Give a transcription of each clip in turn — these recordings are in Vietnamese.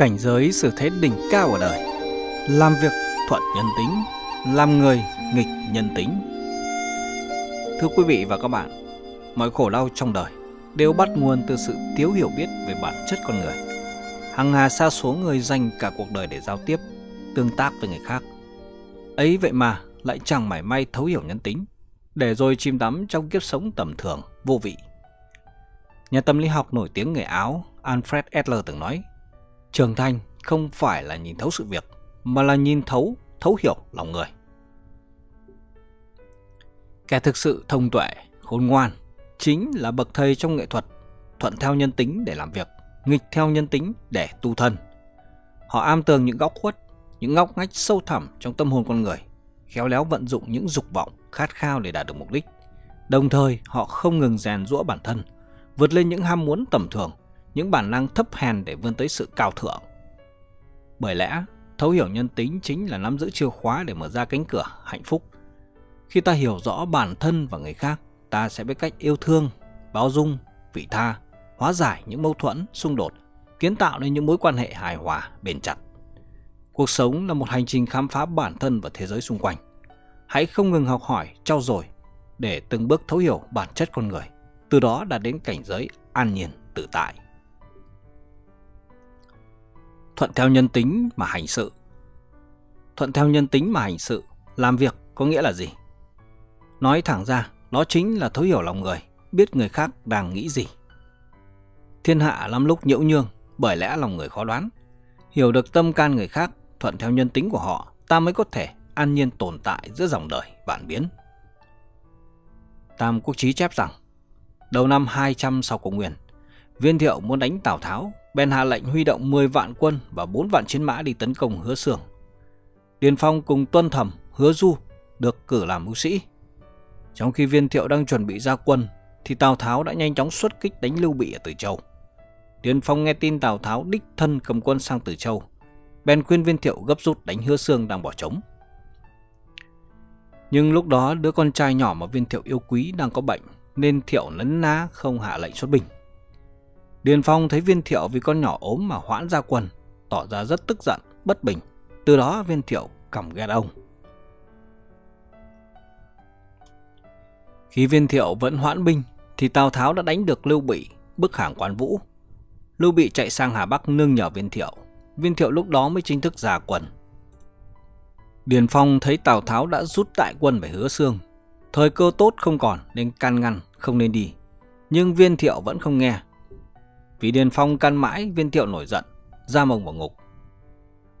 cảnh giới sự thế đỉnh cao ở đời, làm việc thuận nhân tính, làm người nghịch nhân tính. Thưa quý vị và các bạn, mọi khổ đau trong đời đều bắt nguồn từ sự thiếu hiểu biết về bản chất con người. Hàng hà xa số người dành cả cuộc đời để giao tiếp, tương tác với người khác. Ấy vậy mà lại chẳng mảy may thấu hiểu nhân tính, để rồi chìm đắm trong kiếp sống tầm thường, vô vị. Nhà tâm lý học nổi tiếng người áo, alfred adler từng nói trưởng thành không phải là nhìn thấu sự việc, mà là nhìn thấu thấu hiểu lòng người. Kẻ thực sự thông tuệ, khôn ngoan chính là bậc thầy trong nghệ thuật, thuận theo nhân tính để làm việc, nghịch theo nhân tính để tu thân. Họ am tường những góc khuất, những ngóc ngách sâu thẳm trong tâm hồn con người, khéo léo vận dụng những dục vọng khát khao để đạt được mục đích. Đồng thời, họ không ngừng rèn rũa bản thân, vượt lên những ham muốn tầm thường những bản năng thấp hèn để vươn tới sự cao thượng. Bởi lẽ, thấu hiểu nhân tính chính là nắm giữ chìa khóa để mở ra cánh cửa hạnh phúc. Khi ta hiểu rõ bản thân và người khác, ta sẽ biết cách yêu thương, bao dung, vị tha, hóa giải những mâu thuẫn, xung đột, kiến tạo nên những mối quan hệ hài hòa, bền chặt. Cuộc sống là một hành trình khám phá bản thân và thế giới xung quanh. Hãy không ngừng học hỏi, trau dồi để từng bước thấu hiểu bản chất con người, từ đó đạt đến cảnh giới an nhiên, tự tại thuận theo nhân tính mà hành sự. Thuận theo nhân tính mà hành sự, làm việc có nghĩa là gì? Nói thẳng ra đó chính là thấu hiểu lòng người, biết người khác đang nghĩ gì. Thiên hạ lắm lúc nhiễu nhương, bởi lẽ lòng người khó đoán. Hiểu được tâm can người khác, thuận theo nhân tính của họ, ta mới có thể an nhiên tồn tại giữa dòng đời, vạn biến. Tam quốc chí chép rằng, đầu năm 200 sau công nguyên, viên thiệu muốn đánh tào tháo bèn hạ lệnh huy động 10 vạn quân và 4 vạn chiến mã đi tấn công hứa Sường. điền phong cùng tuân thẩm, hứa du được cử làm mưu sĩ. Trong khi viên thiệu đang chuẩn bị ra quân, thì tào tháo đã nhanh chóng xuất kích đánh lưu bị ở từ châu. Điền phong nghe tin tào tháo đích thân cầm quân sang từ châu, bèn khuyên viên thiệu gấp rút đánh hứa xương đang bỏ trống. Nhưng lúc đó đứa con trai nhỏ mà viên thiệu yêu quý đang có bệnh, nên thiệu nấn ná không hạ lệnh xuất binh điền phong thấy viên thiệu vì con nhỏ ốm mà hoãn ra quân tỏ ra rất tức giận, bất bình. Từ đó viên thiệu căm ghét ông. Khi viên thiệu vẫn hoãn binh, thì tào tháo đã đánh được lưu bị, bức hàng quan vũ. Lưu bị chạy sang hà bắc nương nhờ viên thiệu. Viên thiệu lúc đó mới chính thức ra quần. điền phong thấy tào tháo đã rút đại quân về hứa xương thời cơ tốt không còn nên can ngăn, không nên đi. Nhưng viên thiệu vẫn không nghe vì điền phong căn mãi, viên thiệu nổi giận ra mông vào ngục.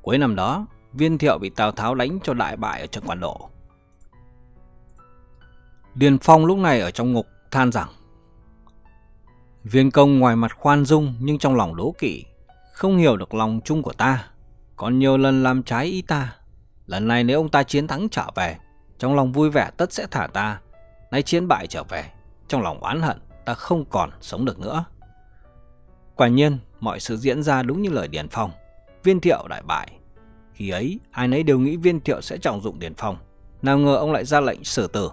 Cuối năm đó, viên thiệu bị tào tháo đánh cho đại bại ở trận quan độ điền phong lúc này ở trong ngục, than rằng, viên công ngoài mặt khoan dung, nhưng trong lòng đố kỵ, không hiểu được lòng chung của ta. Còn nhiều lần làm trái ý ta. Lần này nếu ông ta chiến thắng trở về, trong lòng vui vẻ tất sẽ thả ta. Nay chiến bại trở về, trong lòng oán hận, ta không còn sống được nữa quả nhiên, mọi sự diễn ra đúng như lời điền phong. Viên thiệu đại bại. Khi ấy, ai nấy đều nghĩ viên thiệu sẽ trọng dụng điền phong. Nào ngờ ông lại ra lệnh xử tử.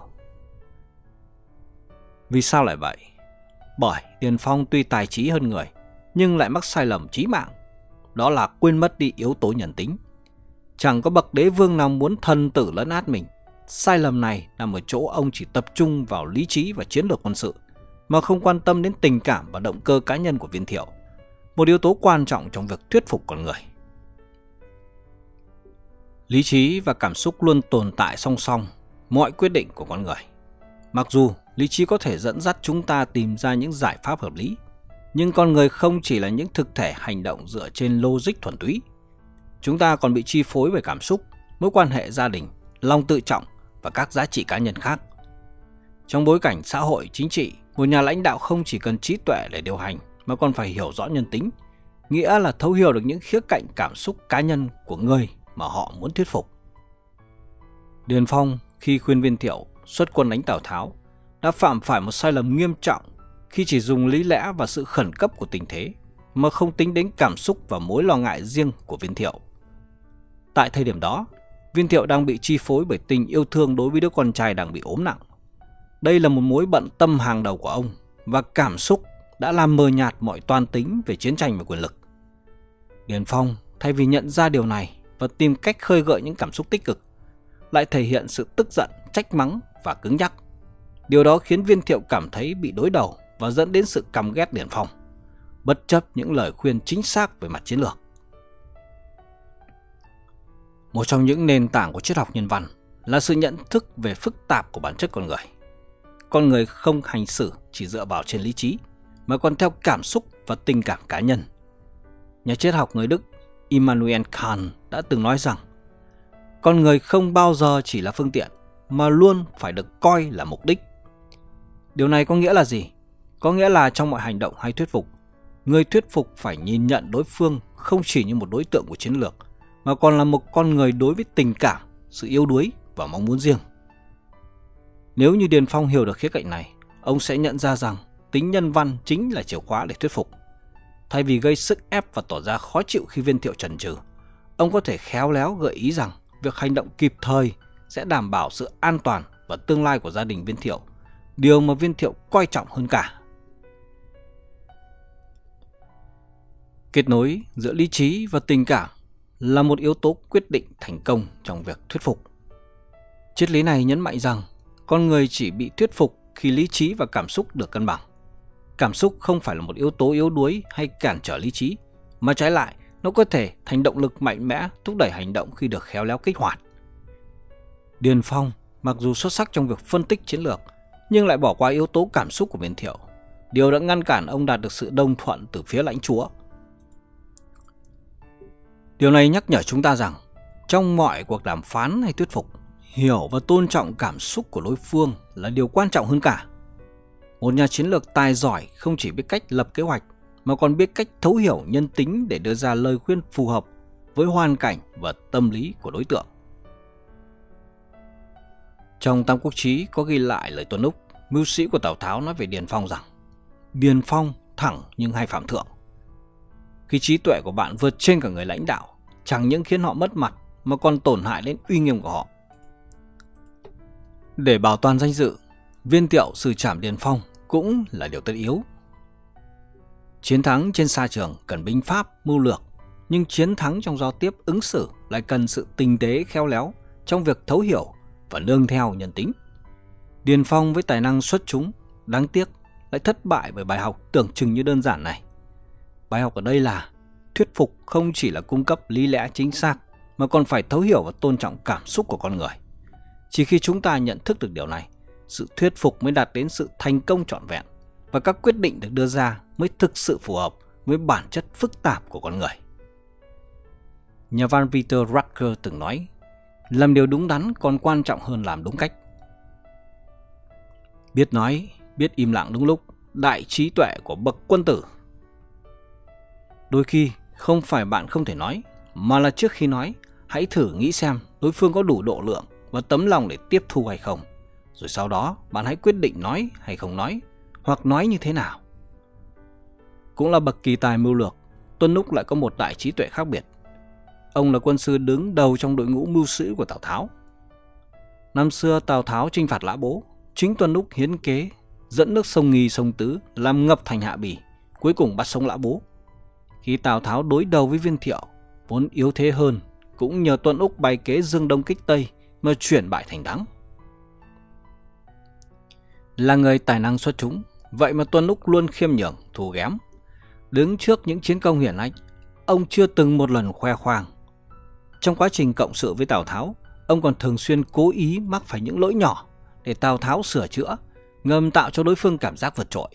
Vì sao lại vậy? Bởi điền phong tuy tài trí hơn người, nhưng lại mắc sai lầm chí mạng. Đó là quên mất đi yếu tố nhân tính. Chẳng có bậc đế vương nào muốn thần tử lấn át mình. Sai lầm này nằm ở chỗ ông chỉ tập trung vào lý trí và chiến lược quân sự, mà không quan tâm đến tình cảm và động cơ cá nhân của viên thiệu một yếu tố quan trọng trong việc thuyết phục con người. Lý trí và cảm xúc luôn tồn tại song song, mọi quyết định của con người. Mặc dù lý trí có thể dẫn dắt chúng ta tìm ra những giải pháp hợp lý, nhưng con người không chỉ là những thực thể hành động dựa trên logic thuần túy. Chúng ta còn bị chi phối bởi cảm xúc, mối quan hệ gia đình, lòng tự trọng và các giá trị cá nhân khác. Trong bối cảnh xã hội, chính trị, một nhà lãnh đạo không chỉ cần trí tuệ để điều hành mà còn phải hiểu rõ nhân tính. Nghĩa là thấu hiểu được những khía cạnh cảm xúc cá nhân của người mà họ muốn thuyết phục. Điền phong khi khuyên viên thiệu xuất quân đánh tào tháo đã phạm phải một sai lầm nghiêm trọng khi chỉ dùng lý lẽ và sự khẩn cấp của tình thế mà không tính đến cảm xúc và mối lo ngại riêng của viên thiệu. Tại thời điểm đó, viên thiệu đang bị chi phối bởi tình yêu thương đối với đứa con trai đang bị ốm nặng. Đây là một mối bận tâm hàng đầu của ông và cảm xúc đã làm mờ nhạt mọi toan tính về chiến tranh và quyền lực. Điền Phong thay vì nhận ra điều này và tìm cách khơi gợi những cảm xúc tích cực, lại thể hiện sự tức giận, trách mắng và cứng nhắc. Điều đó khiến viên thiệu cảm thấy bị đối đầu và dẫn đến sự căm ghét Điền Phong, bất chấp những lời khuyên chính xác về mặt chiến lược. Một trong những nền tảng của triết học nhân văn là sự nhận thức về phức tạp của bản chất con người. Con người không hành xử chỉ dựa vào trên lý trí, mà còn theo cảm xúc và tình cảm cá nhân. Nhà triết học người Đức Immanuel Kant đã từng nói rằng con người không bao giờ chỉ là phương tiện mà luôn phải được coi là mục đích. Điều này có nghĩa là gì? Có nghĩa là trong mọi hành động hay thuyết phục, người thuyết phục phải nhìn nhận đối phương không chỉ như một đối tượng của chiến lược mà còn là một con người đối với tình cảm, sự yếu đuối và mong muốn riêng. Nếu như Điền Phong hiểu được khía cạnh này, ông sẽ nhận ra rằng tính nhân văn chính là chìa khóa để thuyết phục. Thay vì gây sức ép và tỏ ra khó chịu khi viên thiệu trần trừ, ông có thể khéo léo gợi ý rằng việc hành động kịp thời sẽ đảm bảo sự an toàn và tương lai của gia đình viên thiệu, điều mà viên thiệu coi trọng hơn cả. Kết nối giữa lý trí và tình cảm là một yếu tố quyết định thành công trong việc thuyết phục. Triết lý này nhấn mạnh rằng con người chỉ bị thuyết phục khi lý trí và cảm xúc được cân bằng. Cảm xúc không phải là một yếu tố yếu đuối hay cản trở lý trí, mà trái lại, nó có thể thành động lực mạnh mẽ thúc đẩy hành động khi được khéo léo kích hoạt. Điền Phong, mặc dù xuất sắc trong việc phân tích chiến lược, nhưng lại bỏ qua yếu tố cảm xúc của Viên Thiệu. Điều đã ngăn cản ông đạt được sự đồng thuận từ phía lãnh chúa. Điều này nhắc nhở chúng ta rằng, trong mọi cuộc đàm phán hay thuyết phục, hiểu và tôn trọng cảm xúc của đối phương là điều quan trọng hơn cả. Một nhà chiến lược tài giỏi không chỉ biết cách lập kế hoạch mà còn biết cách thấu hiểu nhân tính để đưa ra lời khuyên phù hợp với hoàn cảnh và tâm lý của đối tượng. Trong Tam Quốc Chí có ghi lại lời Tuấn Úc, mưu sĩ của Tào Tháo nói về Điền Phong rằng Điền Phong thẳng nhưng hay phạm thượng. Khi trí tuệ của bạn vượt trên cả người lãnh đạo, chẳng những khiến họ mất mặt mà còn tổn hại đến uy nghiêm của họ. Để bảo toàn danh dự, viên tiệu sư trảm Điền Phong cũng là điều tất yếu. Chiến thắng trên xa trường cần binh pháp, mưu lược, nhưng chiến thắng trong giao tiếp ứng xử lại cần sự tinh tế khéo léo trong việc thấu hiểu và nương theo nhân tính. Điền Phong với tài năng xuất chúng, đáng tiếc lại thất bại bởi bài học tưởng chừng như đơn giản này. Bài học ở đây là thuyết phục không chỉ là cung cấp lý lẽ chính xác mà còn phải thấu hiểu và tôn trọng cảm xúc của con người. Chỉ khi chúng ta nhận thức được điều này, sự thuyết phục mới đạt đến sự thành công trọn vẹn và các quyết định được đưa ra mới thực sự phù hợp với bản chất phức tạp của con người. Nhà văn Peter Rucker từng nói, làm điều đúng đắn còn quan trọng hơn làm đúng cách. Biết nói, biết im lặng đúng lúc, đại trí tuệ của bậc quân tử. Đôi khi, không phải bạn không thể nói, mà là trước khi nói, hãy thử nghĩ xem đối phương có đủ độ lượng và tấm lòng để tiếp thu hay không. Rồi sau đó bạn hãy quyết định nói hay không nói, hoặc nói như thế nào. Cũng là bậc kỳ tài mưu lược, Tuân Núc lại có một đại trí tuệ khác biệt. Ông là quân sư đứng đầu trong đội ngũ mưu sĩ của Tào Tháo. Năm xưa Tào Tháo chinh phạt Lã Bố, chính Tuân Núc hiến kế, dẫn nước sông Nghi sông Tứ làm ngập thành Hạ Bì, cuối cùng bắt sống Lã Bố. Khi Tào Tháo đối đầu với Viên Thiệu, vốn yếu thế hơn, cũng nhờ Tuân Úc bày kế dương đông kích Tây mà chuyển bại thành thắng. Là người tài năng xuất chúng, vậy mà Tuân Úc luôn khiêm nhường, thù ghém. Đứng trước những chiến công hiển hách, ông chưa từng một lần khoe khoang. Trong quá trình cộng sự với Tào Tháo, ông còn thường xuyên cố ý mắc phải những lỗi nhỏ để Tào Tháo sửa chữa, ngầm tạo cho đối phương cảm giác vượt trội.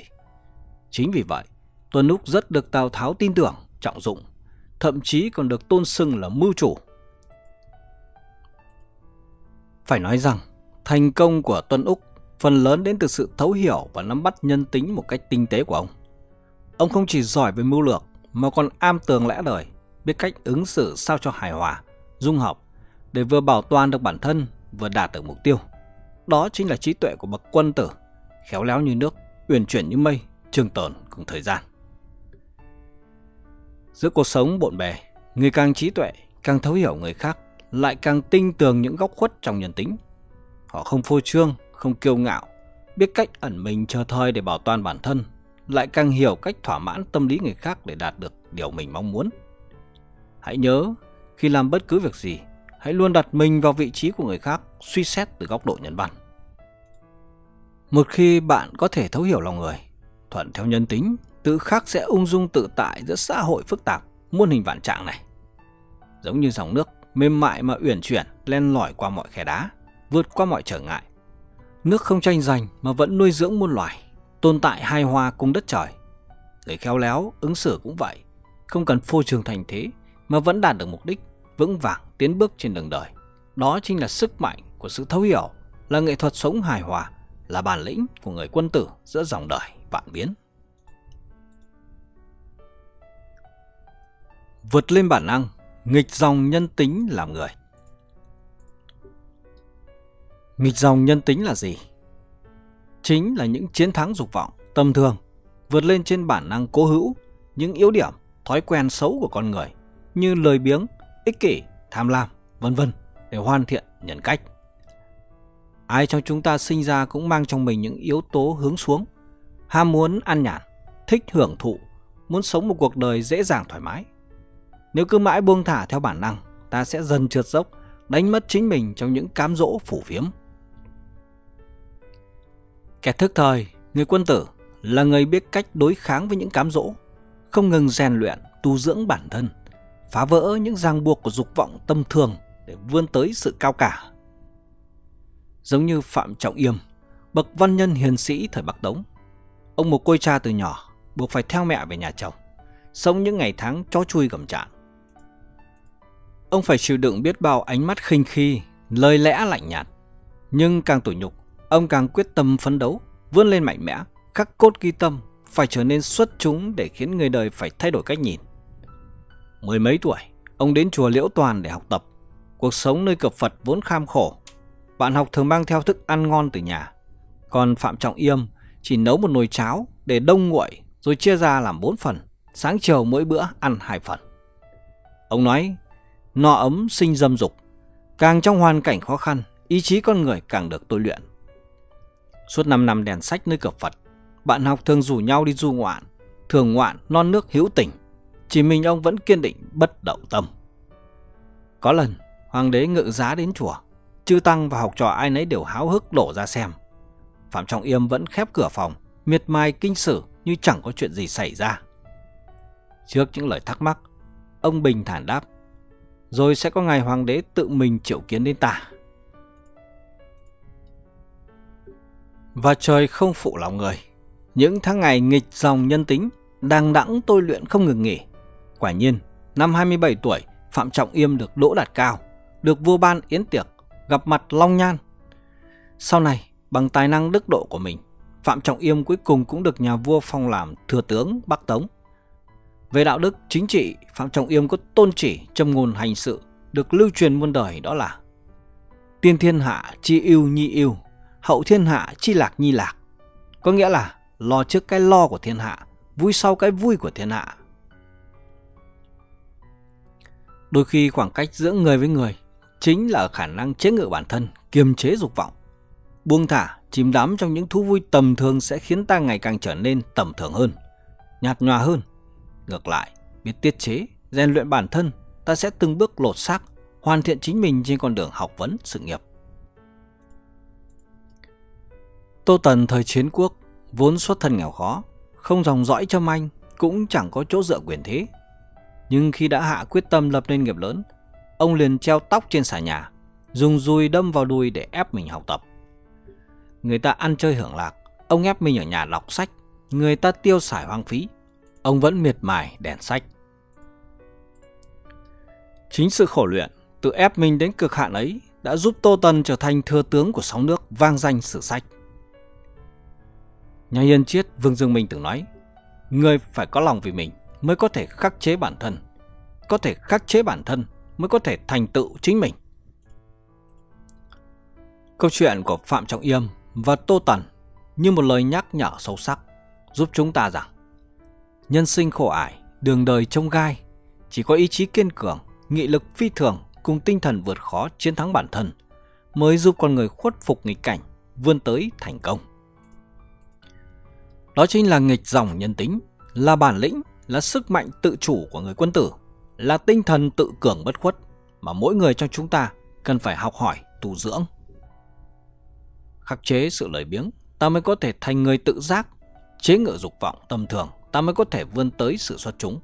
Chính vì vậy, Tuân Úc rất được Tào Tháo tin tưởng, trọng dụng, thậm chí còn được tôn xưng là mưu chủ phải nói rằng, thành công của Tuân Úc phần lớn đến từ sự thấu hiểu và nắm bắt nhân tính một cách tinh tế của ông. Ông không chỉ giỏi về mưu lược mà còn am tường lẽ đời, biết cách ứng xử sao cho hài hòa, dung hợp để vừa bảo toàn được bản thân vừa đạt được mục tiêu. Đó chính là trí tuệ của bậc quân tử, khéo léo như nước, uyển chuyển như mây, trường tồn cùng thời gian. Giữa cuộc sống bộn bề, người càng trí tuệ, càng thấu hiểu người khác lại càng tinh tường những góc khuất trong nhân tính. Họ không phô trương, không kiêu ngạo, biết cách ẩn mình chờ thời để bảo toàn bản thân, lại càng hiểu cách thỏa mãn tâm lý người khác để đạt được điều mình mong muốn. Hãy nhớ, khi làm bất cứ việc gì, hãy luôn đặt mình vào vị trí của người khác, suy xét từ góc độ nhân văn. Một khi bạn có thể thấu hiểu lòng người, thuận theo nhân tính, tự khắc sẽ ung dung tự tại giữa xã hội phức tạp, muôn hình vạn trạng này. Giống như dòng nước mềm mại mà uyển chuyển len lỏi qua mọi khe đá, vượt qua mọi trở ngại. Nước không tranh giành mà vẫn nuôi dưỡng muôn loài, tồn tại hài hòa cùng đất trời. Người khéo léo, ứng xử cũng vậy, không cần phô trương thành thế mà vẫn đạt được mục đích, vững vàng tiến bước trên đường đời. Đó chính là sức mạnh của sự thấu hiểu, là nghệ thuật sống hài hòa, là bản lĩnh của người quân tử giữa dòng đời vạn biến. Vượt lên bản năng, nghịch dòng nhân tính làm người. Nghịch dòng nhân tính là gì? Chính là những chiến thắng dục vọng, tâm thương, vượt lên trên bản năng cố hữu, những yếu điểm, thói quen xấu của con người như lời biếng, ích kỷ, tham lam, vân vân để hoàn thiện nhân cách. Ai trong chúng ta sinh ra cũng mang trong mình những yếu tố hướng xuống, ham muốn ăn nhàn, thích hưởng thụ, muốn sống một cuộc đời dễ dàng thoải mái. Nếu cứ mãi buông thả theo bản năng, ta sẽ dần trượt dốc, đánh mất chính mình trong những cám dỗ phủ phiếm. Kẻ thức thời, người quân tử là người biết cách đối kháng với những cám dỗ, không ngừng rèn luyện, tu dưỡng bản thân, phá vỡ những ràng buộc của dục vọng tâm thường để vươn tới sự cao cả. Giống như Phạm Trọng Yêm, bậc văn nhân hiền sĩ thời Bắc Tống. Ông một côi cha từ nhỏ, buộc phải theo mẹ về nhà chồng, sống những ngày tháng chó chui gầm trạng. Ông phải chịu đựng biết bao ánh mắt khinh khi, lời lẽ lạnh nhạt. Nhưng càng tủi nhục, ông càng quyết tâm phấn đấu, vươn lên mạnh mẽ, khắc cốt ghi tâm, phải trở nên xuất chúng để khiến người đời phải thay đổi cách nhìn. Mười mấy tuổi, ông đến chùa Liễu Toàn để học tập. Cuộc sống nơi cập Phật vốn kham khổ. Bạn học thường mang theo thức ăn ngon từ nhà. Còn Phạm Trọng Yêm chỉ nấu một nồi cháo để đông nguội rồi chia ra làm bốn phần, sáng chiều mỗi bữa ăn hai phần. Ông nói no ấm sinh dâm dục. Càng trong hoàn cảnh khó khăn, ý chí con người càng được tôi luyện. Suốt 5 năm đèn sách nơi cửa Phật, bạn học thường rủ nhau đi du ngoạn, thường ngoạn non nước hữu tình. Chỉ mình ông vẫn kiên định bất động tâm. Có lần, hoàng đế ngự giá đến chùa, chư tăng và học trò ai nấy đều háo hức đổ ra xem. Phạm Trọng Yêm vẫn khép cửa phòng, miệt mài kinh sử như chẳng có chuyện gì xảy ra. Trước những lời thắc mắc, ông bình thản đáp rồi sẽ có ngày hoàng đế tự mình triệu kiến đến ta. Và trời không phụ lòng người. Những tháng ngày nghịch dòng nhân tính, đang đẵng tôi luyện không ngừng nghỉ. Quả nhiên, năm 27 tuổi, Phạm Trọng Yêm được đỗ đạt cao, được vua ban yến tiệc, gặp mặt Long Nhan. Sau này, bằng tài năng đức độ của mình, Phạm Trọng Yêm cuối cùng cũng được nhà vua phong làm thừa tướng Bắc Tống. Về đạo đức, chính trị, Phạm Trọng Yêm có tôn chỉ trong ngôn hành sự được lưu truyền muôn đời đó là Tiên thiên hạ chi yêu nhi yêu, hậu thiên hạ chi lạc nhi lạc. Có nghĩa là lo trước cái lo của thiên hạ, vui sau cái vui của thiên hạ. Đôi khi khoảng cách giữa người với người chính là khả năng chế ngự bản thân, kiềm chế dục vọng. Buông thả, chìm đắm trong những thú vui tầm thường sẽ khiến ta ngày càng trở nên tầm thường hơn, nhạt nhòa hơn, Ngược lại, biết tiết chế, rèn luyện bản thân, ta sẽ từng bước lột xác, hoàn thiện chính mình trên con đường học vấn sự nghiệp. Tô Tần thời chiến quốc, vốn xuất thân nghèo khó, không dòng dõi châm anh cũng chẳng có chỗ dựa quyền thế. Nhưng khi đã hạ quyết tâm lập nên nghiệp lớn, ông liền treo tóc trên xà nhà, dùng dùi đâm vào đùi để ép mình học tập. Người ta ăn chơi hưởng lạc, ông ép mình ở nhà đọc sách, người ta tiêu xài hoang phí, ông vẫn miệt mài đèn sách. Chính sự khổ luyện, tự ép mình đến cực hạn ấy đã giúp Tô Tần trở thành thừa tướng của sáu nước vang danh sử sách. Nhà Hiền Chiết Vương Dương Minh từng nói, người phải có lòng vì mình mới có thể khắc chế bản thân, có thể khắc chế bản thân mới có thể thành tựu chính mình. Câu chuyện của Phạm Trọng Yêm và Tô Tần như một lời nhắc nhở sâu sắc giúp chúng ta rằng Nhân sinh khổ ải, đường đời trông gai, chỉ có ý chí kiên cường, nghị lực phi thường cùng tinh thần vượt khó chiến thắng bản thân mới giúp con người khuất phục nghịch cảnh, vươn tới thành công. Đó chính là nghịch dòng nhân tính, là bản lĩnh, là sức mạnh tự chủ của người quân tử, là tinh thần tự cường bất khuất mà mỗi người trong chúng ta cần phải học hỏi, tu dưỡng. Khắc chế sự lời biếng, ta mới có thể thành người tự giác, chế ngự dục vọng tầm thường, ta mới có thể vươn tới sự xuất chúng.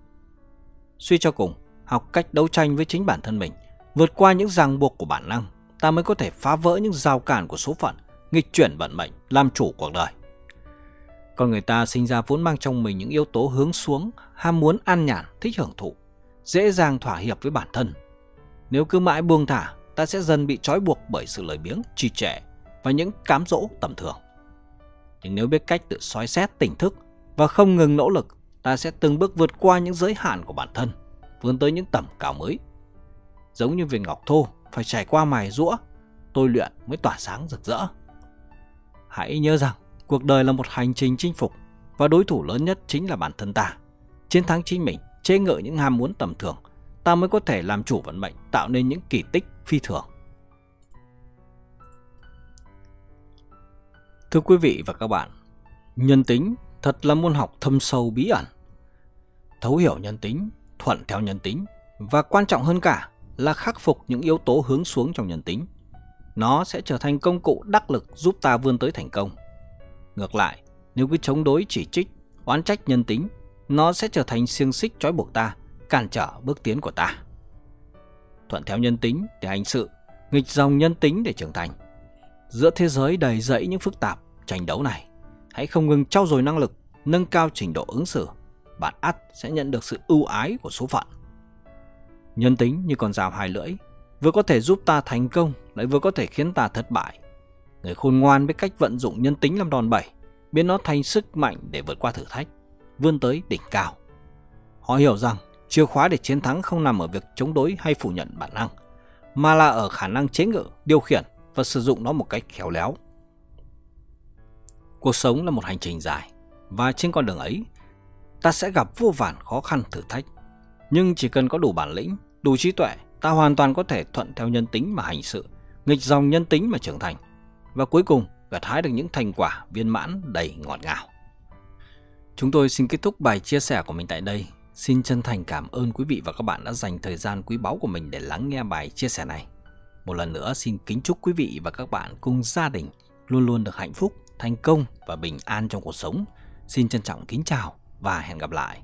Suy cho cùng, học cách đấu tranh với chính bản thân mình, vượt qua những ràng buộc của bản năng, ta mới có thể phá vỡ những rào cản của số phận, nghịch chuyển vận mệnh, làm chủ cuộc đời. Con người ta sinh ra vốn mang trong mình những yếu tố hướng xuống, ham muốn an nhàn, thích hưởng thụ, dễ dàng thỏa hiệp với bản thân. Nếu cứ mãi buông thả, ta sẽ dần bị trói buộc bởi sự lời biếng, trì trệ và những cám dỗ tầm thường. Nhưng nếu biết cách tự soi xét tỉnh thức và không ngừng nỗ lực, ta sẽ từng bước vượt qua những giới hạn của bản thân, vươn tới những tầm cao mới. Giống như viên ngọc thô phải trải qua mài rũa, tôi luyện mới tỏa sáng rực rỡ. Hãy nhớ rằng cuộc đời là một hành trình chinh phục và đối thủ lớn nhất chính là bản thân ta. Chiến thắng chính mình, chế ngự những ham muốn tầm thường, ta mới có thể làm chủ vận mệnh, tạo nên những kỳ tích phi thường. Thưa quý vị và các bạn, nhân tính thật là môn học thâm sâu bí ẩn. Thấu hiểu nhân tính, thuận theo nhân tính và quan trọng hơn cả là khắc phục những yếu tố hướng xuống trong nhân tính. Nó sẽ trở thành công cụ đắc lực giúp ta vươn tới thành công. Ngược lại, nếu cứ chống đối chỉ trích, oán trách nhân tính, nó sẽ trở thành xiềng xích trói buộc ta, cản trở bước tiến của ta. Thuận theo nhân tính để hành sự, nghịch dòng nhân tính để trưởng thành. Giữa thế giới đầy rẫy những phức tạp, tranh đấu này, hãy không ngừng trau dồi năng lực, nâng cao trình độ ứng xử. Bạn ắt sẽ nhận được sự ưu ái của số phận. Nhân tính như con dao hai lưỡi, vừa có thể giúp ta thành công, lại vừa có thể khiến ta thất bại. Người khôn ngoan biết cách vận dụng nhân tính làm đòn bẩy, biến nó thành sức mạnh để vượt qua thử thách, vươn tới đỉnh cao. Họ hiểu rằng chìa khóa để chiến thắng không nằm ở việc chống đối hay phủ nhận bản năng, mà là ở khả năng chế ngự, điều khiển và sử dụng nó một cách khéo léo. Cuộc sống là một hành trình dài, và trên con đường ấy, ta sẽ gặp vô vàn khó khăn thử thách. Nhưng chỉ cần có đủ bản lĩnh, đủ trí tuệ, ta hoàn toàn có thể thuận theo nhân tính mà hành sự, nghịch dòng nhân tính mà trưởng thành, và cuối cùng gặt hái được những thành quả viên mãn đầy ngọt ngào. Chúng tôi xin kết thúc bài chia sẻ của mình tại đây. Xin chân thành cảm ơn quý vị và các bạn đã dành thời gian quý báu của mình để lắng nghe bài chia sẻ này. Một lần nữa xin kính chúc quý vị và các bạn cùng gia đình luôn luôn được hạnh phúc, thành công và bình an trong cuộc sống. Xin trân trọng kính chào và hẹn gặp lại.